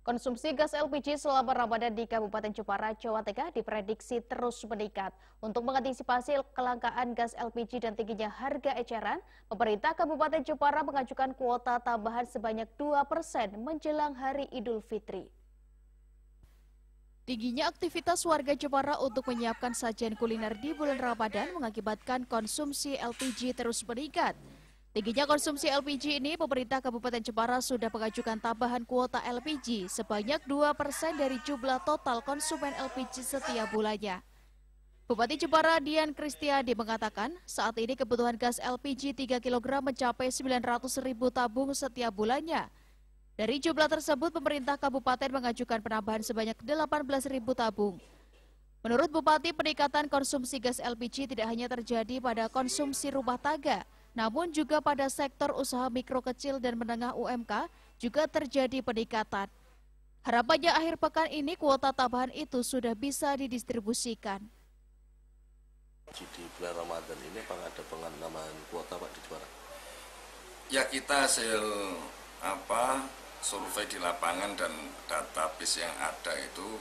Konsumsi gas LPG selama Ramadan di Kabupaten Jepara, Jawa Tengah diprediksi terus meningkat. Untuk mengantisipasi kelangkaan gas LPG dan tingginya harga eceran, pemerintah Kabupaten Jepara mengajukan kuota tambahan sebanyak 2 persen menjelang Hari Idul Fitri. Tingginya aktivitas warga Jepara untuk menyiapkan sajian kuliner di bulan Ramadan mengakibatkan konsumsi LPG terus meningkat. Tingginya konsumsi LPG ini, pemerintah Kabupaten Jepara sudah mengajukan tambahan kuota LPG sebanyak 2 persen dari jumlah total konsumen LPG setiap bulannya. Bupati Jepara Dian Kristiadi mengatakan, saat ini kebutuhan gas LPG 3 kg mencapai 900 ribu tabung setiap bulannya. Dari jumlah tersebut, pemerintah kabupaten mengajukan penambahan sebanyak 18 ribu tabung. Menurut Bupati, peningkatan konsumsi gas LPG tidak hanya terjadi pada konsumsi rumah tangga, namun juga pada sektor usaha mikro kecil dan menengah UMK juga terjadi peningkatan. Harapannya akhir pekan ini kuota tambahan itu sudah bisa didistribusikan. Di bulan Ramadan ini apakah ada penambahan kuota Pak di Jepara? Ya kita hasil apa survei di lapangan dan database yang ada itu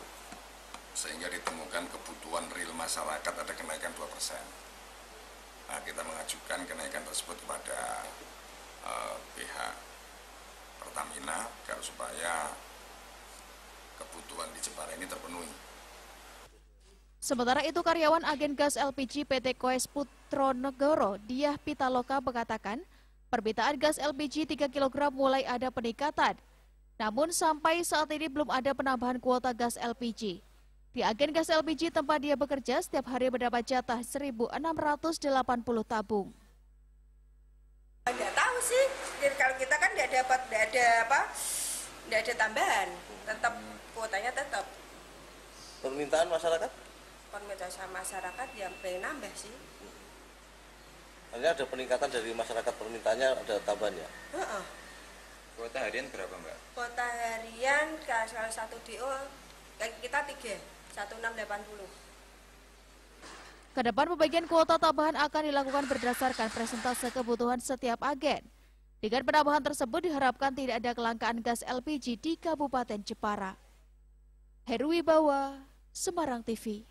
sehingga ditemukan kebutuhan real masyarakat ada kenaikan 2 persen. Kita mengajukan kenaikan tersebut kepada uh, pihak Pertamina agar supaya kebutuhan di Jepara ini terpenuhi. Sementara itu karyawan agen gas LPG PT Koes Putronegoro Diah Pitaloka mengatakan permintaan gas LPG 3 kg mulai ada peningkatan. Namun sampai saat ini belum ada penambahan kuota gas LPG. Di agen gas LPG tempat dia bekerja setiap hari mendapat jatah 1.680 tabung. Tidak tahu sih, Jadi kalau kita kan tidak dapat, tidak ada apa, tidak ada tambahan, tetap kuotanya tetap. Permintaan masyarakat? Permintaan masyarakat yang pengen nambah sih. Hanya ada peningkatan dari masyarakat permintaannya ada tambahannya. Uh -uh. Kuota harian berapa mbak? Kuota harian kalau satu DO kita tiga. 1680. Ke depan pembagian kuota tambahan akan dilakukan berdasarkan presentase kebutuhan setiap agen. Dengan penambahan tersebut diharapkan tidak ada kelangkaan gas LPG di Kabupaten Jepara. Heru Wibawa, Semarang TV.